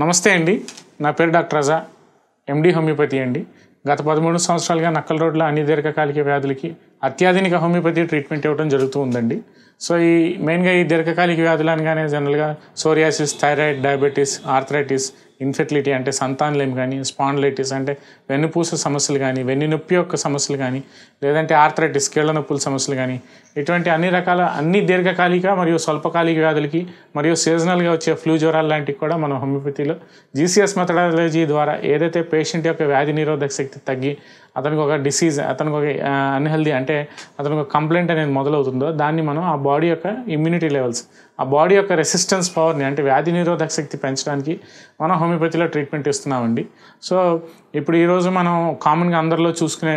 నమస్తే అండి. నా పేరు డాక్టర్ రజా. ఎండి హోమియోపతి అండి. గత పదమూడు సంవత్సరాలుగా నక్కల రోడ్ల అన్ని దీర్ఘకాలిక వ్యాధులకి అత్యాధునిక హోమియోపతి ట్రీట్మెంట్ ఇవ్వడం జరుగుతూ ఉందండి. సో ఈ మెయిన్గా ఈ దీర్ఘకాలిక వ్యాధులు అనగానే జనరల్గా psoriasis thyroid diabetes arthritis infertility అంటే సంతానలేం కానీ స్పాండ్లైటిస్ అంటే వెన్నుపూస సమస్యలు కానీ వెన్ను నొప్పి యొక్క సమస్యలు కానీ లేదంటే ఆర్థరైటిస్ కీళ్ళ నొప్పుల సమస్యలు కానీ ఇటువంటి అన్ని రకాల అన్ని దీర్ఘకాలిక మరియు స్వల్పకాలిక వ్యాధులకి మరియు సీజనల్గా వచ్చే ఫ్లూ జ్వరాలు లాంటివి కూడా మనం హోమియోపతిలో జీసీఎస్ మెథడాలజీ ద్వారా ఏదైతే పేషెంట్ యొక్క వ్యాధి నిరోధక శక్తి తగ్గి అతనికి ఒక డిసీజ్ అతనికి ఒక అన్హెల్దీ అంటే అతనికి ఒక కంప్లైంట్ అనేది మొదలవుతుందో దాన్ని మనం ఆ బాడీ యొక్క ఇమ్యూనిటీ లెవెల్స్ ఆ బాడీ యొక్క రెసిస్టెన్స్ పవర్ని అంటే వ్యాధి నిరోధక శక్తి పెంచడానికి మనం హోమియోపతిలో ట్రీట్మెంట్ ఇస్తున్నామండి. సో ఇప్పుడు ఈరోజు మనం కామన్గా అందరిలో చూసుకునే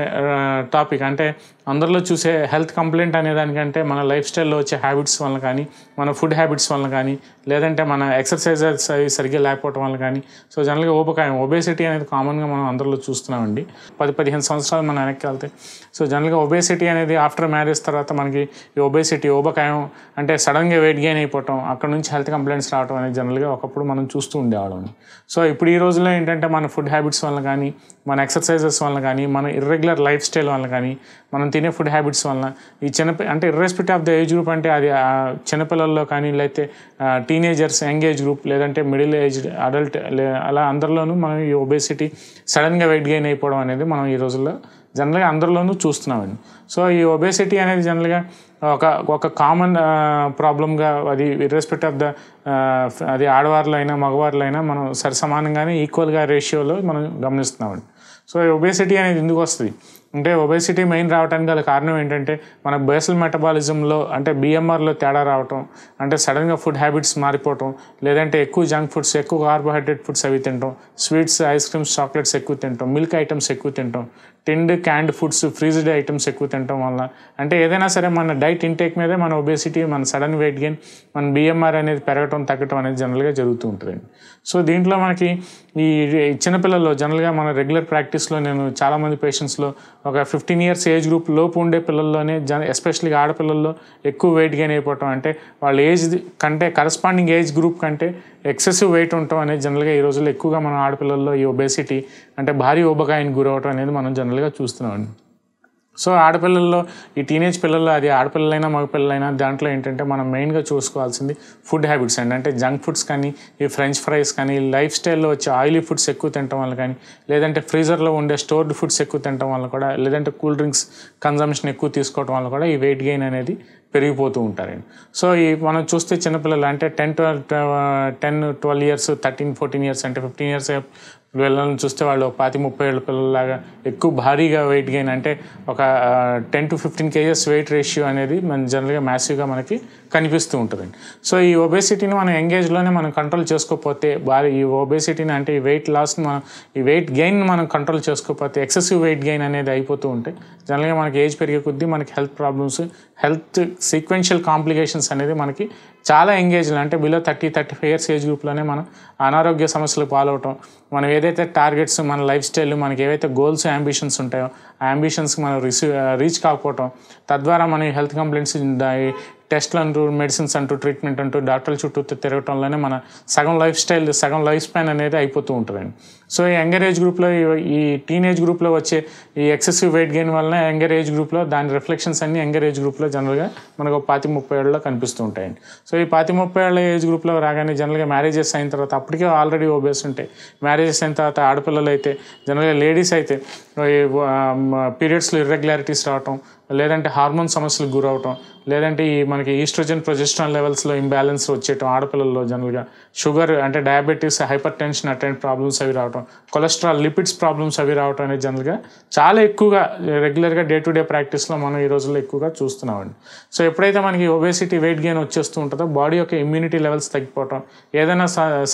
టాపిక్ అంటే అందరిలో చూసే హెల్త్ కంప్లైంట్ అనేది దానికంటే మన లైఫ్ స్టైల్లో వచ్చే హ్యాబిట్స్ వల్ల కానీ మన ఫుడ్ హ్యాబిట్స్ వల్ల కానీ లేదంటే మన ఎక్సర్సైజెస్ అవి సరిగ్గా లేకపోవడం వల్ల కానీ సో జనరల్గా ఊపకాయం ఒబేసిటీ అనేది కామన్గా మనం అందరిలో చూస్తున్నామండి. పది పదిహేను సంవత్సరాలు మనం వెనక్కి వెళ్తే. సో జనరల్గా ఒబేసిటీ అనేది ఆఫ్టర్ మ్యారేజ్ తర్వాత మనకి ఈ ఒబేసిటీ ఊబకాయం అంటే సడన్గా వెయిట్ గెయిన్ అయిపోవటం అక్కడ నుంచి హెల్త్ కంప్లైంట్స్ రావడం అనేది జనరల్గా ఒకప్పుడు మనం చూస్తూ ఉండేవాళ్ళం. సో ఇప్పుడు ఈ రోజుల్లో ఏంటంటే మన ఫుడ్ హ్యాబిట్స్ వల్ల కానీ మన ఎక్సర్సైజెస్ వల్ల కానీ మన ఇర్రెగ్యులర్ లైఫ్ స్టైల్ వల్ల కానీ మనం తినే ఫుడ్ హ్యాబిట్స్ వల్ల ఈ చిన్న అంటే irrespective of the age group అంటే అది చిన్నపిల్లల్లో కానీ లేకపోతే టీనేజర్స్ యంగ్ ఏజ్ గ్రూప్ లేదంటే మిడిల్ ఏజ్ అడల్ట్ అలా అందరిలోనూ మనం ఈ ఒబేసిటీ సడన్గా వెయిట్ గెయిన్ అయిపోవడం అనేది మనం ఈ రోజుల్లో జనరల్గా అందరిలోనూ చూస్తున్నామండి. సో ఈ ఒబేసిటీ అనేది జనరల్గా ఒక ఒక కామన్ ప్రాబ్లమ్గా అది ఇర్రెస్పెక్ట్ ఆఫ్ ద అది ఆడవారిలో అయినా మగవారిలో అయినా మనం సరి సమానంగానే ఈక్వల్గా రేషియోలో మనం గమనిస్తున్నామండి. సో ఒబేసిటీ అనేది ఎందుకు వస్తుంది? అంటే ఒబేసిటీ మెయిన్ రావడానికి గల కారణం ఏంటంటే మన బేసల్ మెటబాలిజంలో అంటే బిఎంఆర్లో తేడా రావటం అంటే సడన్గా ఫుడ్ హ్యాబిట్స్ మారిపోవటం లేదంటే ఎక్కువ జంక్ ఫుడ్స్ ఎక్కువ కార్బోహైడ్రేట్ ఫుడ్స్ అవి తింటాం స్వీట్స్ ఐస్ క్రీమ్స్ చాక్లెట్స్ ఎక్కువ తింటాం మిల్క్ ఐటమ్స్ ఎక్కువ తింటాం tinned canned foods freezed items ఎక్కువ తినటం వల్ల అంటే ఏదైనా సరే మన డైట్ ఇంటేక్ మీదే మన ఒబేసిటీ మన సడన్ వెయిట్ గెయిన్ మన బిఎంఆర్ అనేది పెరగటం తగ్గటం అనేది జనరల్గా జరుగుతూ ఉంటుందండి. సో దీంట్లో మనకి ఈ చిన్నపిల్లల్లో జనరల్గా మన రెగ్యులర్ ప్రాక్టీస్లో నేను చాలామంది పేషెంట్స్లో ఒక ఫిఫ్టీన్ ఇయర్స్ ఏజ్ గ్రూప్ లోపు ఉండే పిల్లల్లోనే జన ఎస్పెషల్లీ ఆడపిల్లల్లో ఎక్కువ వెయిట్ గెయిన్ అయిపోవటం అంటే వాళ్ళ ఏజ్ కంటే కరస్పాండింగ్ ఏజ్ గ్రూప్ కంటే ఎక్సెసివ్ వెయిట్ ఉండటం అనేది జనరల్గా ఈ రోజుల్లో ఎక్కువగా మనం ఆడపిల్లల్లో ఈ ఒబేసిటీ అంటే భారీ ఊబకాయానికి గురవటం అనేది మనం జనరల్గా చూస్తున్నామండి. సో ఆడపిల్లల్లో ఈ టీనేజ్ పిల్లల్లో అది ఆడపిల్లలైనా మగపిల్లలైనా దాంట్లో ఏంటంటే మనం మెయిన్గా చూసుకోవాల్సింది ఫుడ్ హ్యాబిట్స్ అండి. అంటే జంక్ ఫుడ్స్ కానీ ఈ ఫ్రెంచ్ ఫ్రైస్ కానీ లైఫ్ స్టైల్లో వచ్చే ఆయిలీ ఫుడ్స్ ఎక్కువ తినటం వల్ల కానీ లేదంటే ఫ్రీజర్లో ఉండే స్టోర్డ్ ఫుడ్స్ ఎక్కువ తినటం వల్ల కూడా లేదంటే కూల్ డ్రింక్స్ కన్జంప్షన్ ఎక్కువ తీసుకోవటం వల్ల కూడా ఈ వెయిట్ గెయిన్ అనేది పెరిగిపోతూ ఉంటారండి. సో ఈ మనం చూస్తే చిన్నపిల్లలు అంటే ten twelve ten twelve years thirteen fourteen years అంటే ఫిఫ్టీన్ ఇయర్స్ పిల్లలను చూస్తే వాళ్ళు పాతి ముప్పై ఏళ్ళ పిల్లలాగా ఎక్కువ భారీగా వెయిట్ గెయిన్ అంటే ఒక ten to fifteen KGs weight ratio అనేది మన జనరల్గా మ్యాసివ్గా మనకి కనిపిస్తూ ఉంటుందండి. సో ఈ ఒబేసిటీని మనం ఎంగేజ్లోనే మనం కంట్రోల్ చేసుకోకపోతే భారీ ఈ ఒబేసిటీని అంటే ఈ వెయిట్ లాస్ని మనం ఈ వెయిట్ గెయిన్ మనం కంట్రోల్ చేసుకోకపోతే ఎక్సెసివ్ వెయిట్ గెయిన్ అనేది అయిపోతూ ఉంటే జనరల్గా మనకి ఏజ్ పెరిగే కొద్దీ మనకి health problems health sequential complications అనేది మనకి చాలా ఎంగేజ్లు అంటే below thirty thirty five years age గ్రూప్లోనే మనం అనారోగ్య సమస్యలు పాలవటం. మనం ఏదైతే టార్గెట్స్ మన లైఫ్ స్టైల్ మనకి ఏవైతే గోల్స్ అంబిషన్స్ ఉంటాయో ఆ అంబిషన్స్కి మనం రిసీవ్ రీచ్ కాకపోవటం. తద్వారా మన హెల్త్ కంప్లైంట్స్ టెస్ట్లు అంటూ మెడిసిన్స్ అంటూ ట్రీట్మెంట్ అంటూ డాక్టర్ల చుట్టూ తిరగటంలోనే మన సగం లైఫ్ స్టైల్ సగం లైఫ్ స్పాన్ అనేది అయిపోతూ ఉంటుందండి. సో ఈ యంగర్ ఏజ్ గ్రూప్లో ఈ టీనేజ్ గ్రూప్లో వచ్చే ఈ ఎక్సెసివ్ వెయిట్ గెయిన్ వలన యంగర్ ఏజ్ గ్రూప్లో దాని రిఫ్లెక్షన్స్ అన్ని యంగర్ ఏజ్ గ్రూప్లో జనరల్గా మనకు పాతి ముప్పై ఏళ్ళలో కనిపిస్తూ ఉంటాయండి. సో ఈ పాతి ముప్పై ఏళ్ళ ఏజ్ గ్రూప్లో రాగానే జనరల్గా మ్యారేజెస్ అయిన తర్వాత అప్పటికే ఆల్రెడీ ఓబేస్ ఉంటాయి. మ్యారేజెస్ అయిన తర్వాత ఆడపిల్లలు అయితే జనరల్గా లేడీస్ అయితే పీరియడ్స్లో ఇర్రెగ్యులారిటీస్ రావటం లేదంటే హార్మోన్ సమస్యలకు గురవటం లేదంటే ఈ మనకి ఈస్ట్రోజన్ ప్రొజెస్ట్రాన్ లెవెల్స్లో ఇంబ్యాలెన్స్ వచ్చేయటం ఆడపిల్లల్లో జనరల్గా. షుగర్ అంటే diabetes hyper tension attend problems అవి రావటం కొలెస్ట్రాల్ లిపిడ్స్ ప్రాబ్లమ్స్ అవి రావటం అనేది జనరల్గా చాలా ఎక్కువగా రెగ్యులర్గా డే టు డే ప్రాక్టీస్లో మనం ఈ రోజుల్లో ఎక్కువగా చూస్తున్నామండి. సో ఎప్పుడైతే మనకి ఒబేసిటీ వెయిట్ గెయిన్ వచ్చేస్తూ ఉంటుందో బాడీ యొక్క ఇమ్యూనిటీ లెవెల్స్ తగ్గిపోవటం ఏదైనా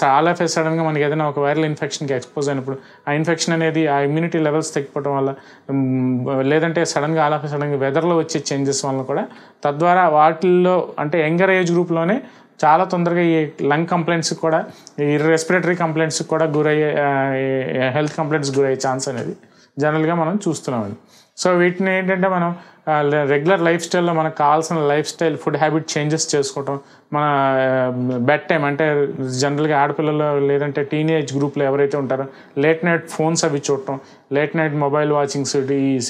ఆల్ ఆఫ్ సడన్గా మనకి ఏదైనా ఒక వైరల్ ఇన్ఫెక్షన్కి ఎక్స్పోజ్ అయినప్పుడు ఆ ఇన్ఫెక్షన్ అనేది ఆ ఇమ్యూనిటీ లెవెల్స్ తగ్గిపోవడం వల్ల లేదంటే సడన్గా ఆల్ ఆఫ్ సడన్గా వెదర్లో వచ్చే చేంజెస్ వలన కూడా. తద్వారా వాటిల్లో అంటే యంగర్ ఏజ్ గ్రూప్లోనే చాలా తొందరగా ఈ లంగ్ కంప్లైంట్స్ కూడా ఈ రెస్పిరేటరీ కంప్లైంట్స్ కూడా గురయ్యే హెల్త్ కంప్లైంట్స్ గురయ్యే ఛాన్స్ అనేది జనరల్గా మనం చూస్తున్నామండి. సో వీటిని ఏంటంటే మనం రెగ్యులర్ లైఫ్ స్టైల్లో మనకు కావాల్సిన life style food habit changes చేసుకోవటం మన బెడ్ టైం అంటే జనరల్గా ఆడపిల్లలు లేదంటే టీనేజ్ గ్రూప్లో ఎవరైతే ఉంటారో లేట్ నైట్ ఫోన్స్ అవి చూడటం లేట్ నైట్ మొబైల్ వాచింగ్స్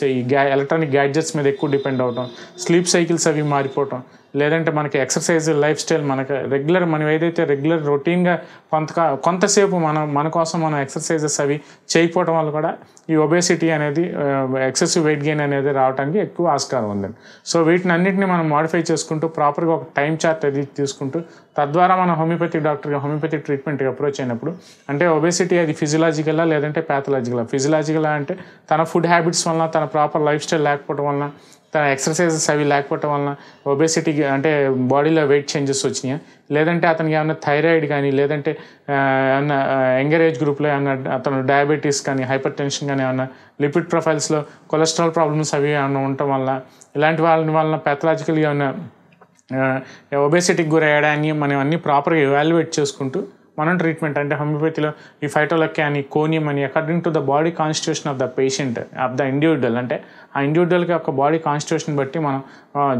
ఈ గ్యా ఎలక్ట్రానిక్ గ్యాడ్జెట్స్ మీద ఎక్కువ డిపెండ్ అవటం స్లీప్ సైకిల్స్ అవి మారిపోవటం లేదంటే మనకి ఎక్సర్సైజ్ లైఫ్ స్టైల్ మనకి రెగ్యులర్ మనం ఏదైతే రెగ్యులర్ రొటీన్గా కొంత కొంతసేపు మనం మన కోసం మనం ఎక్సర్సైజెస్ అవి చేయకపోవడం వల్ల కూడా ఈ ఒబేసిటీ అనేది ఎక్సెసివ్ వెయిట్ గెయిన్ అనేది రావడానికి ఎక్కువ ఆస్కారం ఉందండి సో వీటిని అన్నింటినీ మనం మాడిఫై చేసుకుంటూ ప్రాపర్గా ఒక టైం చార్ట్ అది తీసుకుంటూ తద్వారా మనం హోమియోపతి డాక్టర్గా హోమియోపతి ట్రీట్మెంట్కి అప్రోచ్ అయినప్పుడు అంటే ఒబేసిటీ అది ఫిజియలాజికలా లేదంటే ప్యాథలాజికలా ఫిజియలాజికలా అంటే తన ఫుడ్ హ్యాబిట్స్ వలన తన ప్రాపర్ లైఫ్ స్టైల్ లేకపోవడం వలన తన ఎక్సర్సైజెస్ అవి లేకపోవటం వలన ఒబేసిటీ అంటే బాడీలో వెయిట్ చేంజెస్ వచ్చినాయా? లేదంటే అతనికి ఏమన్నా థైరాయిడ్ కానీ లేదంటే ఏమన్నా యంగర్ ఏజ్ గ్రూప్లో ఏమన్నా అతను డయాబెటీస్ కానీ హైపర్ టెన్షన్ కానీ ఏమన్నా లిపిడ్ ప్రొఫైల్స్లో కొలెస్ట్రాల్ ప్రాబ్లమ్స్ అవి ఏమన్నా ఉండటం వల్ల ఇలాంటి వాళ్ళ వలన పెథలాజికల్గా ఏమన్నా ఒబేసిటీకి గురయ్యడాన్ని మనం అన్నీ ప్రాపర్గా ఎవాల్యుయేట్ చేసుకుంటూ మనం ట్రీట్మెంట్ అంటే హోమియోపతిలో ఈ ఫైటోలక్కి అని కోనియం అని according to the body constitution of the patient of the individual అంటే ఆ ఇండివిజువల్కి యొక్క బాడీ కాన్స్టిట్యూషన్ బట్టి మనం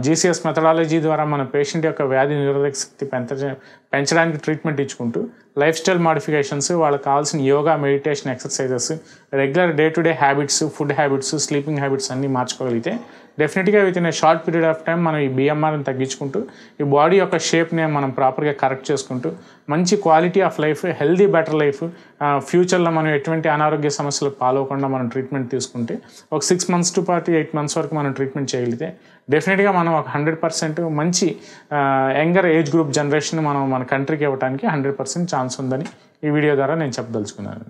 జీసీఎస్ మెథడాలజీ ద్వారా మన పేషెంట్ యొక్క వ్యాధి నిరోధక శక్తి పెంచ పెంచడానికి ట్రీట్మెంట్ ఇచ్చుకుంటూ లైఫ్ స్టైల్ మాడిఫికేషన్స్ వాళ్ళకి కావాల్సిన yoga meditation exercises regular day to day habits food habits sleeping habits అన్నీ మార్చుకోగలిగితే డెఫినెట్గా within a short period of time మనం ఈ బిఎంఆర్ని తగ్గించుకుంటూ ఈ బాడీ యొక్క షేప్ని మనం ప్రాపర్గా కరెక్ట్ చేసుకుంటూ మంచి quality of life healthy better life ఫ్యూచర్లో మనం ఎటువంటి అనారోగ్య సమస్యలు పాలవకుండా మనం ట్రీట్మెంట్ తీసుకుంటే ఒక సిక్స్ మంత్స్ టు పార్టీ ఎయిట్ మంత్స్ వరకు మనం ట్రీట్మెంట్ చేయగలిగితే డెఫినెట్గా మనం ఒక హండ్రెడ్ పర్సెంట్ మంచి యంగర్ ఏజ్ గ్రూప్ జనరేషన్ మనం మన కంట్రీకి ఇవ్వడానికి హండ్రెడ్ పర్సెంట్ ఛాన్స్ ఉందని ఈ వీడియో ద్వారా నేను చెప్పదలుచుకున్నాను.